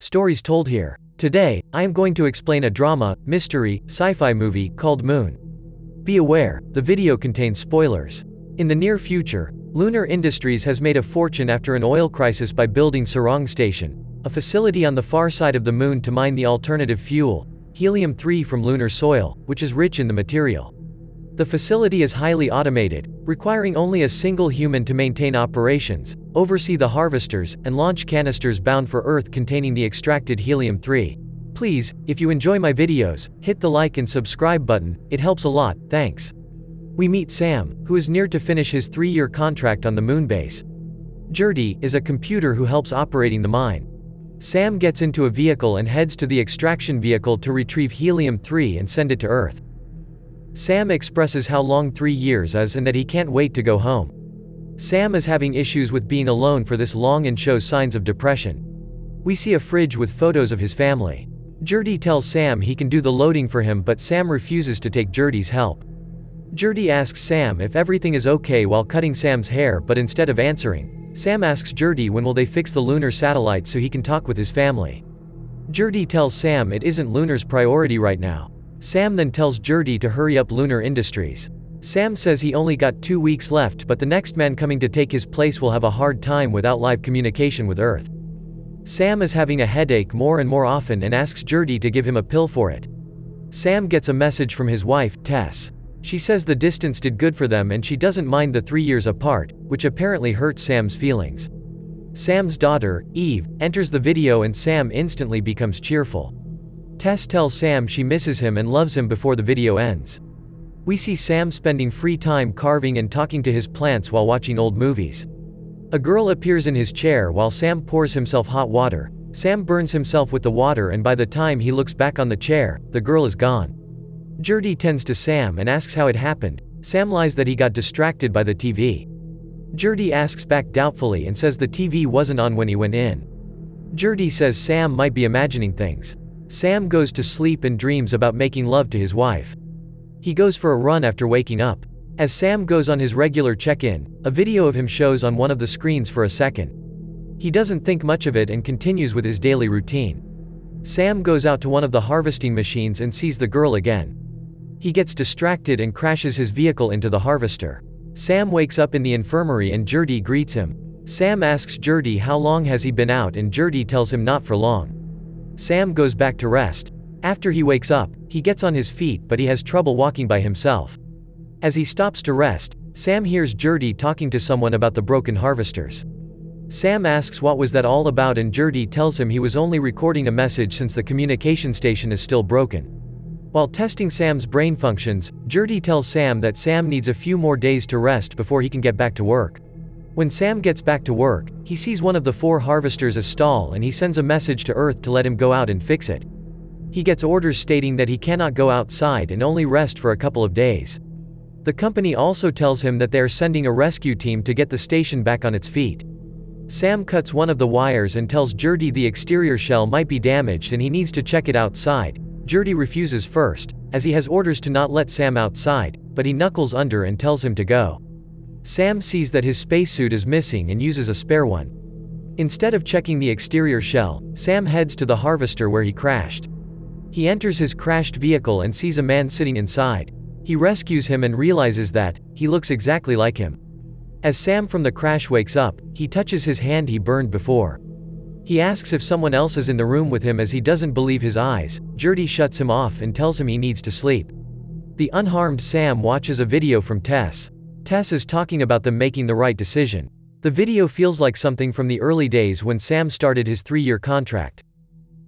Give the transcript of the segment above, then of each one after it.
Stories told here. Today, I am going to explain a drama, mystery, sci-fi movie called Moon. Be aware, the video contains spoilers. In the near future, Lunar Industries has made a fortune after an oil crisis by building Sarang Station, a facility on the far side of the moon to mine the alternative fuel, helium-3 from lunar soil, which is rich in the material. The facility is highly automated, requiring only a single human to maintain operations, oversee the harvesters, and launch canisters bound for Earth containing the extracted helium-3. Please, if you enjoy my videos, hit the like and subscribe button, it helps a lot, thanks. We meet Sam, who is near to finish his three-year contract on the moon base. Gertie is a computer who helps operating the mine. Sam gets into a vehicle and heads to the extraction vehicle to retrieve helium-3 and send it to Earth. Sam expresses how long three years is and that he can't wait to go home. Sam is having issues with being alone for this long and shows signs of depression. We see a fridge with photos of his family. Gertie tells Sam he can do the loading for him but Sam refuses to take Gertie's help. Gertie asks Sam if everything is okay while cutting Sam's hair but instead of answering, Sam asks Gertie when will they fix the lunar satellite so he can talk with his family. Gertie tells Sam it isn't Lunar's priority right now. Sam then tells Gertie to hurry up Lunar Industries. Sam says he only got two weeks left but the next man coming to take his place will have a hard time without live communication with Earth. Sam is having a headache more and more often and asks Gertie to give him a pill for it. Sam gets a message from his wife, Tess. She says the distance did good for them and she doesn't mind the three years apart, which apparently hurts Sam's feelings. Sam's daughter, Eve, enters the video and Sam instantly becomes cheerful. Tess tells Sam she misses him and loves him before the video ends. We see Sam spending free time carving and talking to his plants while watching old movies. A girl appears in his chair while Sam pours himself hot water. Sam burns himself with the water and by the time he looks back on the chair, the girl is gone. Gertie tends to Sam and asks how it happened. Sam lies that he got distracted by the TV. Gertie asks back doubtfully and says the TV wasn't on when he went in. Gertie says Sam might be imagining things. Sam goes to sleep and dreams about making love to his wife. He goes for a run after waking up. As Sam goes on his regular check-in, a video of him shows on one of the screens for a second. He doesn't think much of it and continues with his daily routine. Sam goes out to one of the harvesting machines and sees the girl again. He gets distracted and crashes his vehicle into the harvester. Sam wakes up in the infirmary and Gertie greets him. Sam asks Gertie how long has he been out and Gertie tells him not for long. Sam goes back to rest. After he wakes up, he gets on his feet but he has trouble walking by himself. As he stops to rest, Sam hears Gertie talking to someone about the broken harvesters. Sam asks what was that all about and Gertie tells him he was only recording a message since the communication station is still broken. While testing Sam's brain functions, Gertie tells Sam that Sam needs a few more days to rest before he can get back to work. When Sam gets back to work, he sees one of the four harvesters a stall and he sends a message to Earth to let him go out and fix it. He gets orders stating that he cannot go outside and only rest for a couple of days. The company also tells him that they are sending a rescue team to get the station back on its feet. Sam cuts one of the wires and tells Gertie the exterior shell might be damaged and he needs to check it outside. Gertie refuses first, as he has orders to not let Sam outside, but he knuckles under and tells him to go. Sam sees that his spacesuit is missing and uses a spare one. Instead of checking the exterior shell, Sam heads to the harvester where he crashed. He enters his crashed vehicle and sees a man sitting inside. He rescues him and realizes that, he looks exactly like him. As Sam from the crash wakes up, he touches his hand he burned before. He asks if someone else is in the room with him as he doesn't believe his eyes. Gertie shuts him off and tells him he needs to sleep. The unharmed Sam watches a video from Tess. Tess is talking about them making the right decision. The video feels like something from the early days when Sam started his three-year contract.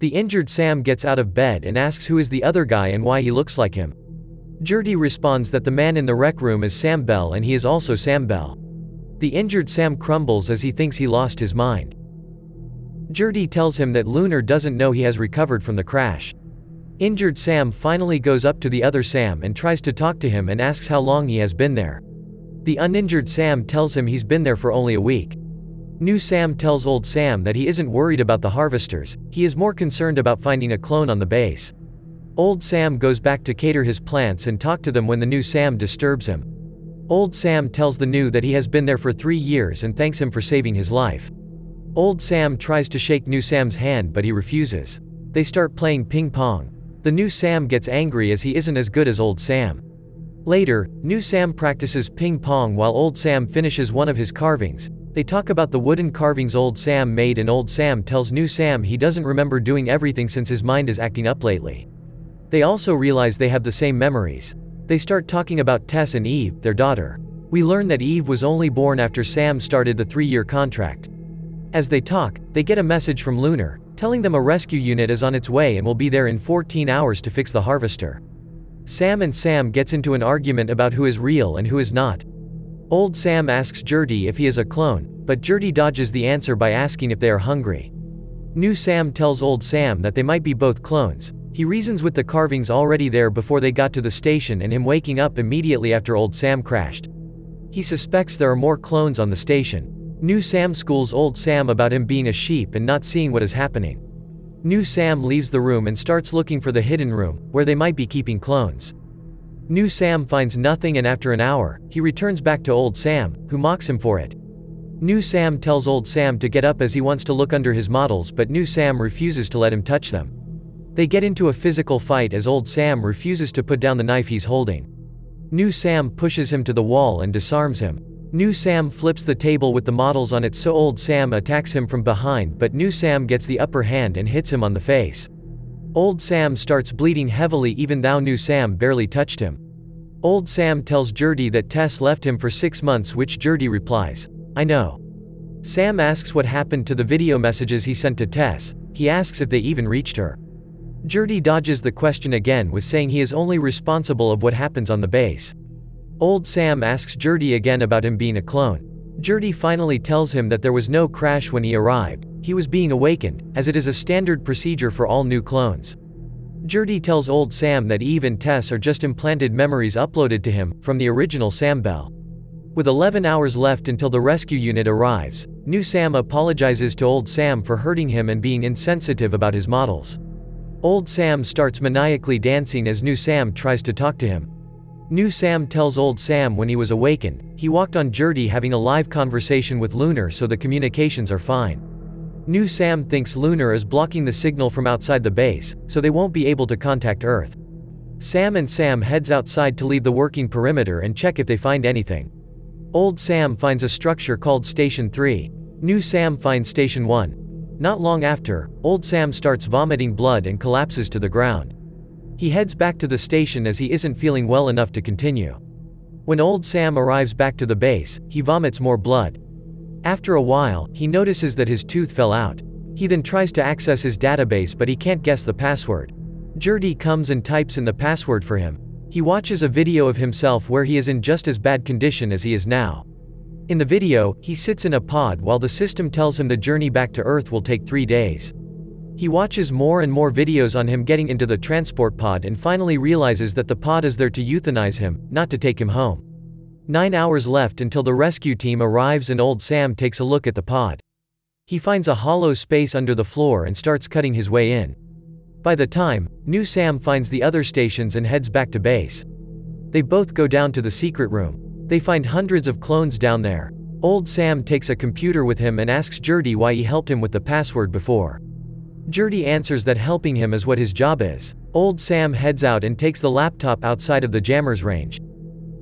The injured Sam gets out of bed and asks who is the other guy and why he looks like him. Gertie responds that the man in the rec room is Sam Bell and he is also Sam Bell. The injured Sam crumbles as he thinks he lost his mind. Gertie tells him that Lunar doesn't know he has recovered from the crash. Injured Sam finally goes up to the other Sam and tries to talk to him and asks how long he has been there. The uninjured Sam tells him he's been there for only a week. New Sam tells old Sam that he isn't worried about the harvesters, he is more concerned about finding a clone on the base. Old Sam goes back to cater his plants and talk to them when the new Sam disturbs him. Old Sam tells the new that he has been there for three years and thanks him for saving his life. Old Sam tries to shake New Sam's hand but he refuses. They start playing ping pong. The new Sam gets angry as he isn't as good as old Sam. Later, new Sam practices ping pong while old Sam finishes one of his carvings. They talk about the wooden carvings old Sam made and old Sam tells new Sam he doesn't remember doing everything since his mind is acting up lately. They also realize they have the same memories. They start talking about Tess and Eve, their daughter. We learn that Eve was only born after Sam started the three-year contract. As they talk, they get a message from Lunar, telling them a rescue unit is on its way and will be there in 14 hours to fix the harvester. Sam and Sam gets into an argument about who is real and who is not. Old Sam asks Gertie if he is a clone, but Gertie dodges the answer by asking if they are hungry. New Sam tells Old Sam that they might be both clones. He reasons with the carvings already there before they got to the station and him waking up immediately after Old Sam crashed. He suspects there are more clones on the station. New Sam schools old Sam about him being a sheep and not seeing what is happening. New Sam leaves the room and starts looking for the hidden room, where they might be keeping clones. New Sam finds nothing and after an hour, he returns back to old Sam, who mocks him for it. New Sam tells old Sam to get up as he wants to look under his models but New Sam refuses to let him touch them. They get into a physical fight as old Sam refuses to put down the knife he's holding. New Sam pushes him to the wall and disarms him. New Sam flips the table with the models on it so old Sam attacks him from behind but New Sam gets the upper hand and hits him on the face. Old Sam starts bleeding heavily even though New Sam barely touched him. Old Sam tells Gertie that Tess left him for six months which Gertie replies, I know. Sam asks what happened to the video messages he sent to Tess, he asks if they even reached her. Gertie dodges the question again with saying he is only responsible of what happens on the base. Old Sam asks Gertie again about him being a clone. Gertie finally tells him that there was no crash when he arrived, he was being awakened, as it is a standard procedure for all new clones. Gertie tells old Sam that Eve and Tess are just implanted memories uploaded to him, from the original Sam Bell. With 11 hours left until the rescue unit arrives, new Sam apologizes to old Sam for hurting him and being insensitive about his models. Old Sam starts maniacally dancing as new Sam tries to talk to him. New Sam tells old Sam when he was awakened, he walked on Gertie having a live conversation with Lunar so the communications are fine. New Sam thinks Lunar is blocking the signal from outside the base, so they won't be able to contact Earth. Sam and Sam heads outside to leave the working perimeter and check if they find anything. Old Sam finds a structure called Station 3. New Sam finds Station 1. Not long after, Old Sam starts vomiting blood and collapses to the ground. He heads back to the station as he isn't feeling well enough to continue. When old Sam arrives back to the base, he vomits more blood. After a while, he notices that his tooth fell out. He then tries to access his database but he can't guess the password. Gertie comes and types in the password for him. He watches a video of himself where he is in just as bad condition as he is now. In the video, he sits in a pod while the system tells him the journey back to Earth will take three days. He watches more and more videos on him getting into the transport pod and finally realizes that the pod is there to euthanize him, not to take him home. Nine hours left until the rescue team arrives and old Sam takes a look at the pod. He finds a hollow space under the floor and starts cutting his way in. By the time, new Sam finds the other stations and heads back to base. They both go down to the secret room. They find hundreds of clones down there. Old Sam takes a computer with him and asks Gertie why he helped him with the password before. Gertie answers that helping him is what his job is. Old Sam heads out and takes the laptop outside of the jammer's range.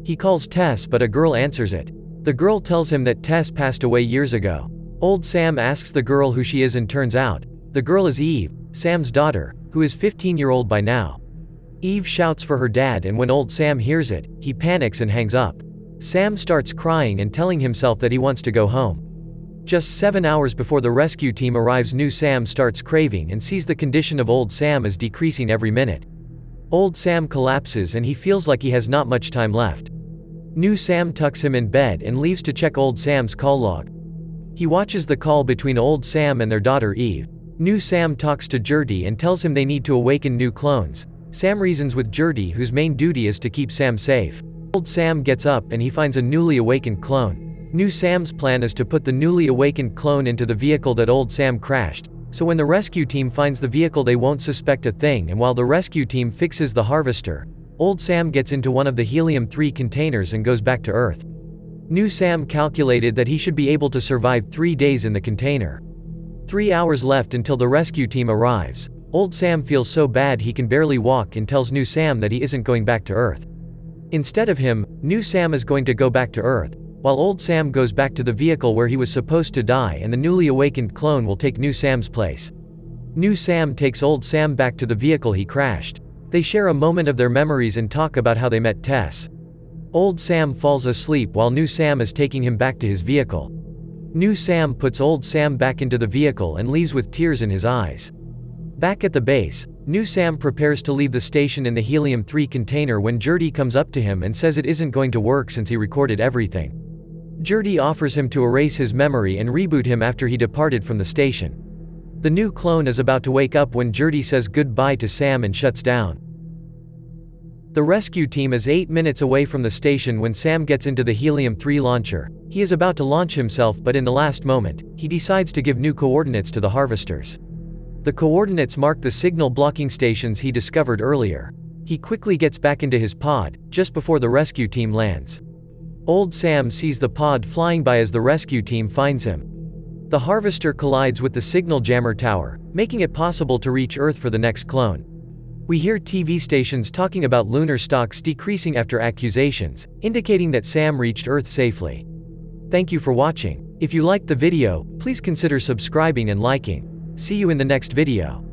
He calls Tess but a girl answers it. The girl tells him that Tess passed away years ago. Old Sam asks the girl who she is and turns out, the girl is Eve, Sam's daughter, who is 15 year old by now. Eve shouts for her dad and when old Sam hears it, he panics and hangs up. Sam starts crying and telling himself that he wants to go home. Just seven hours before the rescue team arrives new Sam starts craving and sees the condition of old Sam is decreasing every minute. Old Sam collapses and he feels like he has not much time left. New Sam tucks him in bed and leaves to check old Sam's call log. He watches the call between old Sam and their daughter Eve. New Sam talks to Gertie and tells him they need to awaken new clones. Sam reasons with Gertie whose main duty is to keep Sam safe. Old Sam gets up and he finds a newly awakened clone. New Sam's plan is to put the newly awakened clone into the vehicle that old Sam crashed, so when the rescue team finds the vehicle they won't suspect a thing and while the rescue team fixes the harvester, old Sam gets into one of the helium-3 containers and goes back to Earth. New Sam calculated that he should be able to survive three days in the container. Three hours left until the rescue team arrives. Old Sam feels so bad he can barely walk and tells new Sam that he isn't going back to Earth. Instead of him, new Sam is going to go back to Earth, while old Sam goes back to the vehicle where he was supposed to die and the newly awakened clone will take new Sam's place. New Sam takes old Sam back to the vehicle he crashed. They share a moment of their memories and talk about how they met Tess. Old Sam falls asleep while new Sam is taking him back to his vehicle. New Sam puts old Sam back into the vehicle and leaves with tears in his eyes. Back at the base, new Sam prepares to leave the station in the helium-3 container when Gertie comes up to him and says it isn't going to work since he recorded everything. Gertie offers him to erase his memory and reboot him after he departed from the station. The new clone is about to wake up when Gertie says goodbye to Sam and shuts down. The rescue team is 8 minutes away from the station when Sam gets into the helium-3 launcher. He is about to launch himself but in the last moment, he decides to give new coordinates to the harvesters. The coordinates mark the signal blocking stations he discovered earlier. He quickly gets back into his pod, just before the rescue team lands. Old Sam sees the pod flying by as the rescue team finds him. The harvester collides with the signal jammer tower, making it possible to reach Earth for the next clone. We hear TV stations talking about lunar stocks decreasing after accusations, indicating that Sam reached Earth safely. Thank you for watching. If you liked the video, please consider subscribing and liking. See you in the next video.